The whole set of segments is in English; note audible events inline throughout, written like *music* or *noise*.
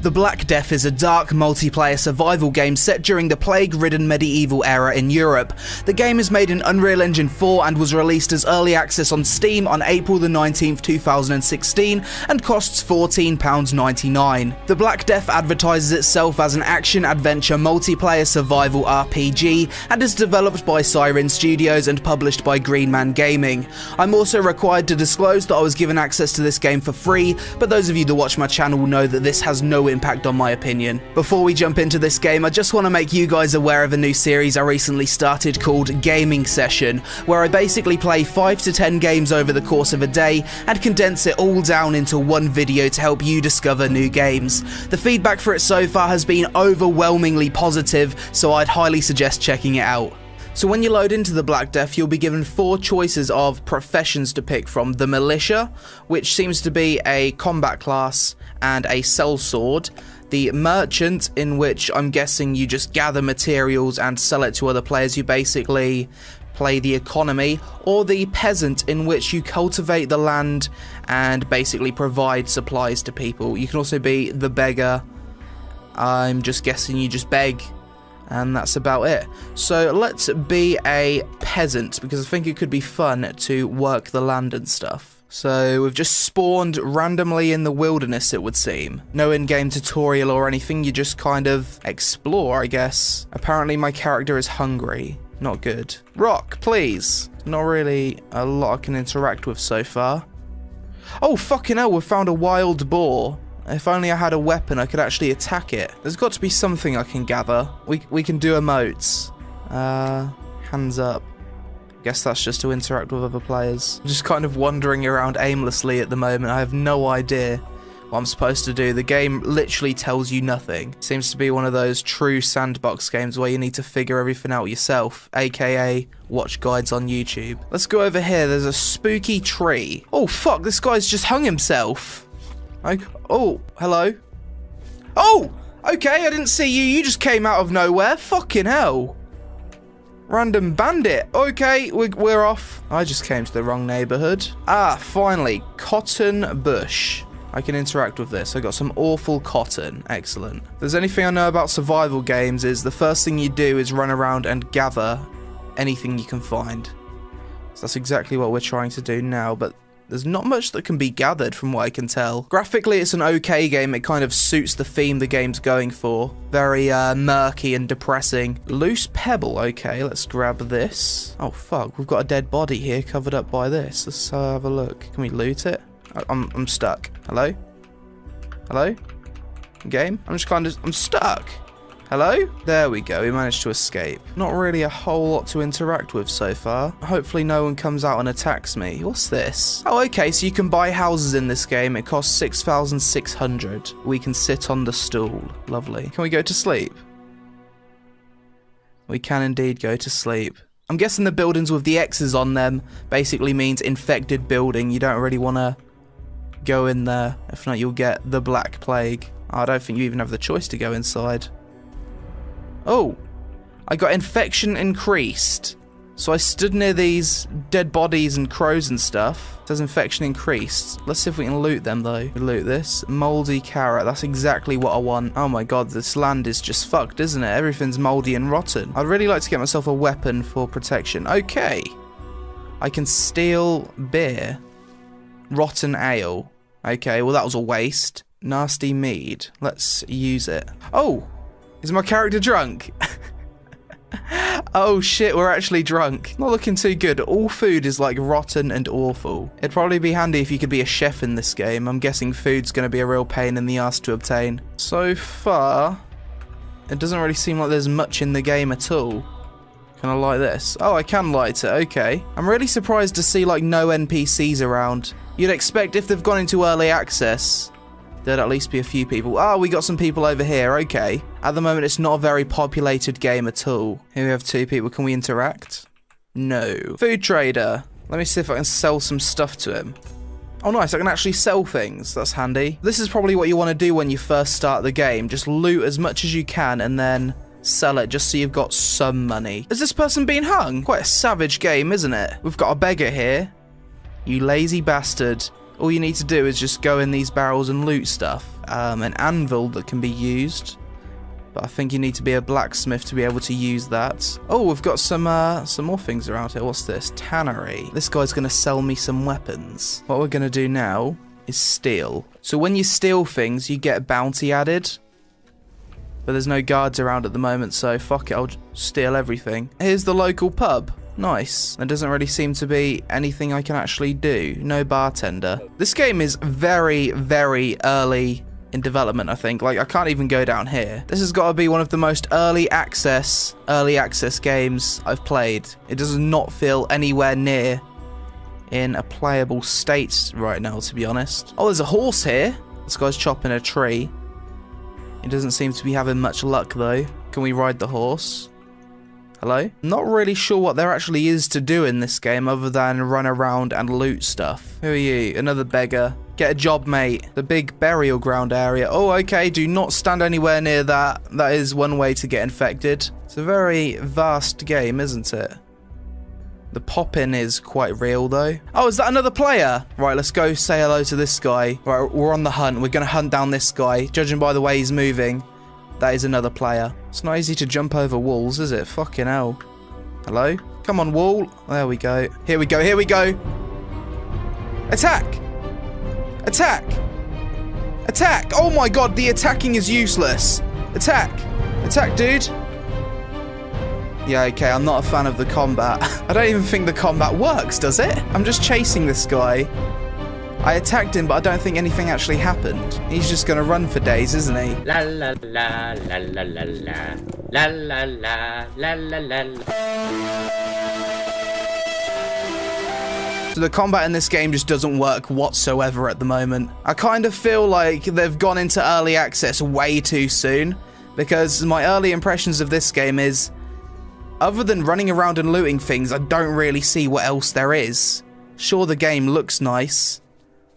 The Black Death is a dark multiplayer survival game set during the plague-ridden medieval era in Europe. The game is made in Unreal Engine 4 and was released as early access on Steam on April the 19th, 2016 and costs £14.99. The Black Death advertises itself as an action-adventure multiplayer survival RPG and is developed by Syrin Studios and published by Green Man Gaming. I'm also required to disclose that I was given access to this game for free, but those of you that watch my channel will know that this has no impact on my opinion. Before we jump into this game, I just want to make you guys aware of a new series I recently started called Gaming Session, where I basically play 5 to 10 games over the course of a day and condense it all down into one video to help you discover new games. The feedback for it so far has been overwhelmingly positive, so I'd highly suggest checking it out. So when you load into the Black Death, you'll be given four choices of professions to pick from. The Militia, which seems to be a combat class and a sellsword. The Merchant, in which I'm guessing you just gather materials and sell it to other players. You basically play the economy. Or the Peasant, in which you cultivate the land and basically provide supplies to people. You can also be the Beggar. I'm just guessing you just beg and that's about it. So let's be a peasant because I think it could be fun to work the land and stuff. So we've just spawned randomly in the wilderness, it would seem. No in-game tutorial or anything, you just kind of explore, I guess. Apparently my character is hungry. Not good. Rock, please. Not really a lot I can interact with so far. Oh, fucking hell, we've found a wild boar. If only I had a weapon, I could actually attack it. There's got to be something I can gather. We, we can do emotes. Uh, hands up. Guess that's just to interact with other players. I'm just kind of wandering around aimlessly at the moment. I have no idea what I'm supposed to do. The game literally tells you nothing. Seems to be one of those true sandbox games where you need to figure everything out yourself, aka watch guides on YouTube. Let's go over here. There's a spooky tree. Oh fuck, this guy's just hung himself. I, oh, hello. Oh, okay, I didn't see you. You just came out of nowhere. Fucking hell. Random bandit. Okay, we're, we're off. I just came to the wrong neighborhood. Ah, finally, cotton bush. I can interact with this. I got some awful cotton. Excellent. If there's anything I know about survival games is the first thing you do is run around and gather anything you can find. So that's exactly what we're trying to do now, but there's not much that can be gathered from what I can tell. Graphically, it's an okay game. It kind of suits the theme the game's going for. Very uh, murky and depressing. Loose pebble. Okay, let's grab this. Oh, fuck. We've got a dead body here covered up by this. Let's have a look. Can we loot it? I I'm, I'm stuck. Hello? Hello? Game? I'm just kind of... I'm stuck. Hello? There we go, we managed to escape. Not really a whole lot to interact with so far. Hopefully no one comes out and attacks me. What's this? Oh, okay, so you can buy houses in this game. It costs 6,600. We can sit on the stool. Lovely. Can we go to sleep? We can indeed go to sleep. I'm guessing the buildings with the X's on them basically means infected building. You don't really want to go in there. If not, you'll get the Black Plague. I don't think you even have the choice to go inside. Oh, I got infection increased. So I stood near these dead bodies and crows and stuff. It says infection increased. Let's see if we can loot them though. Loot this. Moldy carrot. That's exactly what I want. Oh my god, this land is just fucked, isn't it? Everything's moldy and rotten. I'd really like to get myself a weapon for protection. Okay. I can steal beer. Rotten ale. Okay, well that was a waste. Nasty mead. Let's use it. Oh, is my character drunk? *laughs* oh shit, we're actually drunk. Not looking too good. All food is like rotten and awful. It'd probably be handy if you could be a chef in this game. I'm guessing food's going to be a real pain in the ass to obtain. So far, it doesn't really seem like there's much in the game at all. Can I light this? Oh, I can light it. Okay. I'm really surprised to see like no NPCs around. You'd expect if they've gone into early access, There'd at least be a few people. Oh, we got some people over here. Okay. At the moment, it's not a very populated game at all. Here we have two people. Can we interact? No. Food trader. Let me see if I can sell some stuff to him. Oh, nice. I can actually sell things. That's handy. This is probably what you want to do when you first start the game. Just loot as much as you can and then sell it just so you've got some money. Has this person been hung? Quite a savage game, isn't it? We've got a beggar here. You lazy bastard all you need to do is just go in these barrels and loot stuff. um, an anvil that can be used. But I think you need to be a blacksmith to be able to use that. Oh, we've got some uh, some more things around here. What's this? Tannery. This guy's going to sell me some weapons. What we're going to do now is steal. So when you steal things, you get bounty added. But there's no guards around at the moment, so fuck it, I'll steal everything. Here's the local pub. Nice. There doesn't really seem to be anything I can actually do. No bartender. This game is very, very early in development, I think. Like, I can't even go down here. This has got to be one of the most early access, early access games I've played. It does not feel anywhere near in a playable state right now, to be honest. Oh, there's a horse here. This guy's chopping a tree. He doesn't seem to be having much luck, though. Can we ride the horse? Hello? Not really sure what there actually is to do in this game other than run around and loot stuff. Who are you? Another beggar. Get a job, mate. The big burial ground area. Oh, okay. Do not stand anywhere near that. That is one way to get infected. It's a very vast game, isn't it? The pop-in is quite real, though. Oh, is that another player? Right, let's go say hello to this guy. Right, we're on the hunt. We're going to hunt down this guy. Judging by the way he's moving, that is another player. It's not easy to jump over walls, is it? Fucking hell. Hello? Come on, wall. There we go. Here we go. Here we go. Attack! Attack! Attack! Oh my god, the attacking is useless. Attack! Attack, dude. Yeah, okay, I'm not a fan of the combat. *laughs* I don't even think the combat works, does it? I'm just chasing this guy. I attacked him, but I don't think anything actually happened. He's just gonna run for days, isn't he? La la la la la la la la la la la la la so the combat in this game just doesn't work whatsoever at the moment. I kind of feel like they've gone into early access way too soon because my early impressions of this game is other than running around and looting things, I don't really see what else there is. Sure, the game looks nice,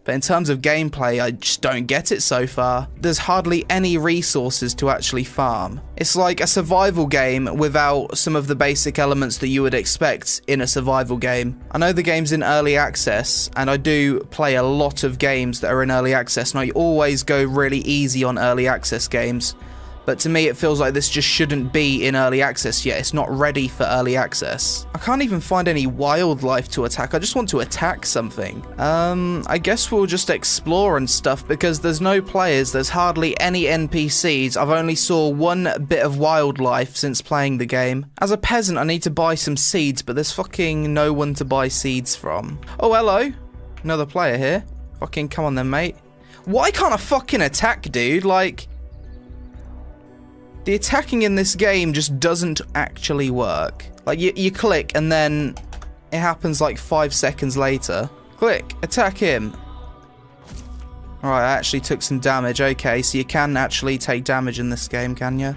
but in terms of gameplay, I just don't get it so far. There's hardly any resources to actually farm. It's like a survival game without some of the basic elements that you would expect in a survival game. I know the game's in early access, and I do play a lot of games that are in early access, and I always go really easy on early access games but to me it feels like this just shouldn't be in early access yet. It's not ready for early access. I can't even find any wildlife to attack. I just want to attack something. Um, I guess we'll just explore and stuff because there's no players, there's hardly any NPCs. I've only saw one bit of wildlife since playing the game. As a peasant, I need to buy some seeds, but there's fucking no one to buy seeds from. Oh, hello. Another player here. Fucking come on then, mate. Why can't I fucking attack, dude? Like... The attacking in this game just doesn't actually work. Like, you, you click and then it happens like five seconds later. Click, attack him. Alright, I actually took some damage. Okay, so you can actually take damage in this game, can you?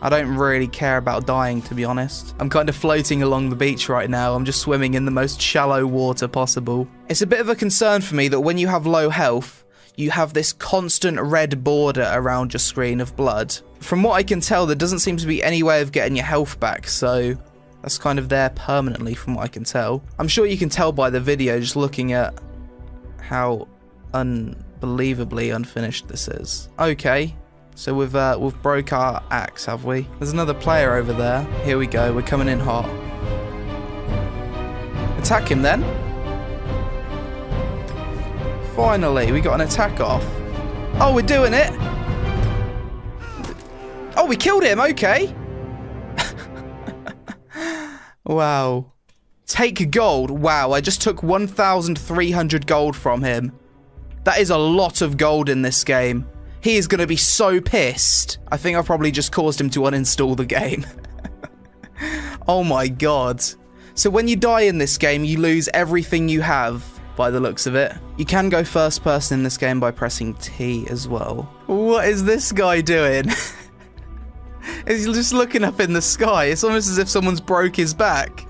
I don't really care about dying, to be honest. I'm kind of floating along the beach right now. I'm just swimming in the most shallow water possible. It's a bit of a concern for me that when you have low health, you have this constant red border around your screen of blood. From what I can tell, there doesn't seem to be any way of getting your health back, so that's kind of there permanently from what I can tell. I'm sure you can tell by the video just looking at how unbelievably unfinished this is. Okay, so we've uh, we've broke our axe, have we? There's another player over there. Here we go. We're coming in hot. Attack him then. Finally, we got an attack off. Oh, we're doing it. Oh, we killed him. Okay. *laughs* wow. Take gold. Wow, I just took 1,300 gold from him. That is a lot of gold in this game. He is going to be so pissed. I think I've probably just caused him to uninstall the game. *laughs* oh my god. So when you die in this game, you lose everything you have by the looks of it. You can go first person in this game by pressing T as well. What is this guy doing? *laughs* He's just looking up in the sky. It's almost as if someone's broke his back.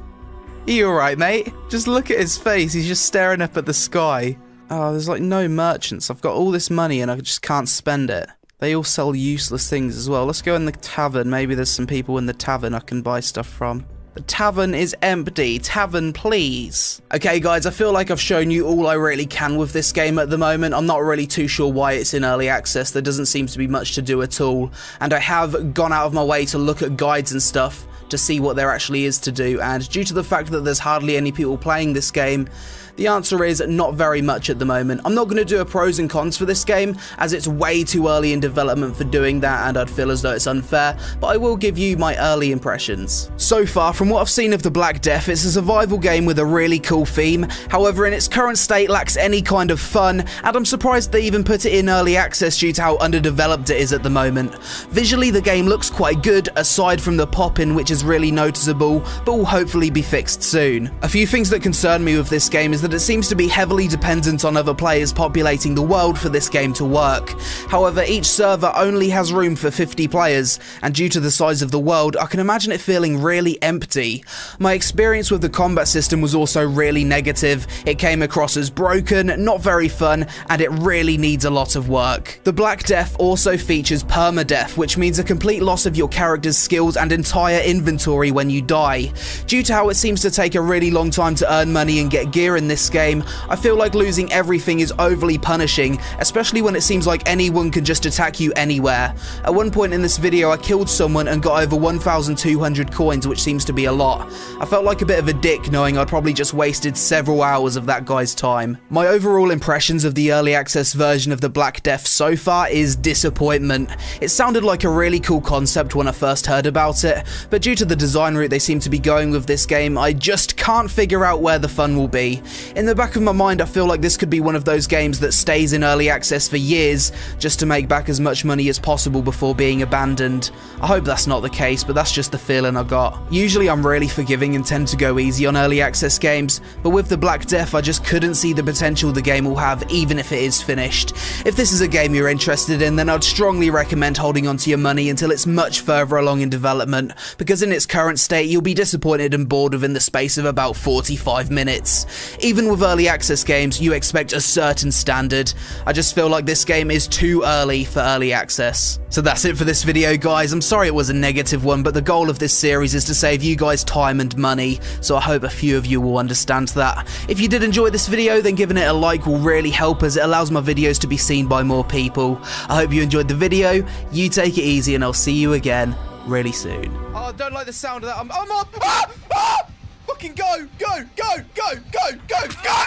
Are you alright, mate? Just look at his face. He's just staring up at the sky. Oh, there's like no merchants. I've got all this money and I just can't spend it. They all sell useless things as well. Let's go in the tavern. Maybe there's some people in the tavern I can buy stuff from. The tavern is empty. Tavern, please. Okay, guys, I feel like I've shown you all I really can with this game at the moment. I'm not really too sure why it's in early access. There doesn't seem to be much to do at all. And I have gone out of my way to look at guides and stuff to see what there actually is to do. And due to the fact that there's hardly any people playing this game, the answer is not very much at the moment. I'm not going to do a pros and cons for this game as it's way too early in development for doing that and I'd feel as though it's unfair, but I will give you my early impressions. So far, from what I've seen of the Black Death, it's a survival game with a really cool theme, however in its current state lacks any kind of fun, and I'm surprised they even put it in early access due to how underdeveloped it is at the moment. Visually the game looks quite good, aside from the pop-in which is really noticeable, but will hopefully be fixed soon. A few things that concern me with this game is that it seems to be heavily dependent on other players populating the world for this game to work. However, each server only has room for 50 players, and due to the size of the world, I can imagine it feeling really empty. My experience with the combat system was also really negative. It came across as broken, not very fun, and it really needs a lot of work. The Black Death also features permadeath, which means a complete loss of your character's skills and entire inventory when you die. Due to how it seems to take a really long time to earn money and get gear in this game, I feel like losing everything is overly punishing, especially when it seems like anyone can just attack you anywhere. At one point in this video, I killed someone and got over 1,200 coins, which seems to be a lot. I felt like a bit of a dick knowing I'd probably just wasted several hours of that guy's time. My overall impressions of the early access version of the Black Death so far is disappointment. It sounded like a really cool concept when I first heard about it, but due to the design route they seem to be going with this game, I just can't figure out where the fun will be. In the back of my mind, I feel like this could be one of those games that stays in early access for years just to make back as much money as possible before being abandoned. I hope that's not the case, but that's just the feeling I got. Usually I'm really forgiving and tend to go easy on early access games, but with the Black Death I just couldn't see the potential the game will have even if it is finished. If this is a game you're interested in, then I'd strongly recommend holding onto your money until it's much further along in development, because in its current state you'll be disappointed and bored within the space of about 45 minutes. Even with early access games, you expect a certain standard. I just feel like this game is too early for early access. So that's it for this video guys, I'm sorry it was a negative one, but the goal of this series is to save you guys time and money, so I hope a few of you will understand that. If you did enjoy this video, then giving it a like will really help as it allows my videos to be seen by more people. I hope you enjoyed the video, you take it easy and I'll see you again really soon. Oh, I don't like the sound of that. I'm, I'm on. Ah! Ah! Fucking go, go, go, go, go, go, go!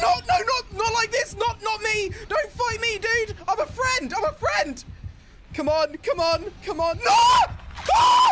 No, no, not, not like this. Not, not me. Don't fight me, dude. I'm a friend. I'm a friend. Come on, come on, come on. No! Ah!